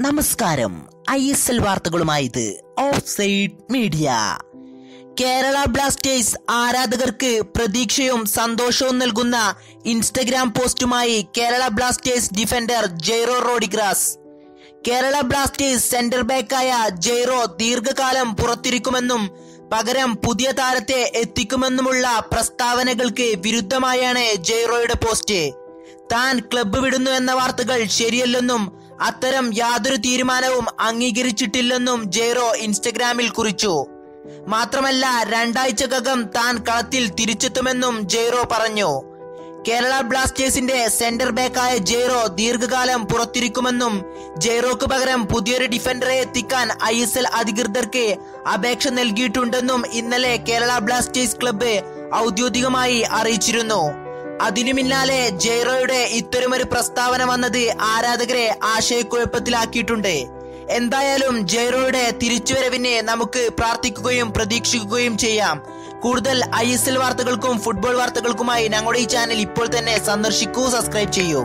നമസ്കാരം. I S L വാർത്തകളുമായി media. Kerala Blasters ആരാധകർക്ക് പ്രതീക്ഷയും സന്തോഷവും നൽകുന്ന Instagram പോസ്റ്റുമായി Kerala Blasters defender Jairo Rodrigues. Kerala Blasters centre ബാക്കായ Jairo ദീർഘകാലം പുറത്തിരിക്കുമെന്നും പകരം പുതിയ താരത്തെ എത്തിക്കുമെന്നുമുള്ള പ്രസ്താവനകൾക്ക് വിരുദ്ധമായാണ് ജെയ്റോയുടെ പോസ്റ്റ്. താൻ ക്ലബ്ബ് വിടുന്നു എന്ന വാർത്തകൾ ശരിയല്ലെന്നും അത്തരം യാതൊരു തീരുമാനവും അംഗീകരിച്ചിട്ടില്ലെന്നും ജെയ്റോ ഇൻസ്റ്റഗ്രാമിൽ കുറിച്ചു. മാത്രമല്ല രണ്ടാഴ്ചക്കകം താൻ കളത്തിൽ തിരിച്ചെത്തുമെന്നും ജെയ്റോ പറഞ്ഞു. കേരള ബ്ലാസ്റ്റേഴ്സിന്റെ സെന്റർ ബാക്കായ ജെയ്റോ ദീർഘകാലം പുറത്തിരിക്കുമെന്നും ജെയ്റോക്ക് പകരം പുതിയൊരു ഡിഫൻഡറെ എത്തിക്കാൻ ഐ എസ് എൽ അധികൃതർക്ക് അപേക്ഷ നൽകിയിട്ടുണ്ടെന്നും ഇന്നലെ കേരള ബ്ലാസ്റ്റേഴ്സ് ക്ലബ്ബ് ഔദ്യോഗികമായി അറിയിച്ചിരുന്നു. അതിനു പിന്നാലെ ജെയ്റോയുടെ ഇത്തരമൊരു പ്രസ്താവന വന്നത് ആരാധകരെ ആശയക്കുഴപ്പത്തിലാക്കിയിട്ടുണ്ട്. എന്തായാലും ജെയ്റോയുടെ തിരിച്ചുവരവിനെ നമുക്ക് പ്രാർത്ഥിക്കുകയും പ്രതീക്ഷിക്കുകയും ചെയ്യാം. കൂടുതൽ ഐ വാർത്തകൾക്കും ഫുട്ബോൾ വാർത്തകൾക്കുമായി ഞങ്ങളുടെ ഈ ചാനൽ ഇപ്പോൾ തന്നെ സന്ദർശിക്കൂ സബ്സ്ക്രൈബ് ചെയ്യൂ.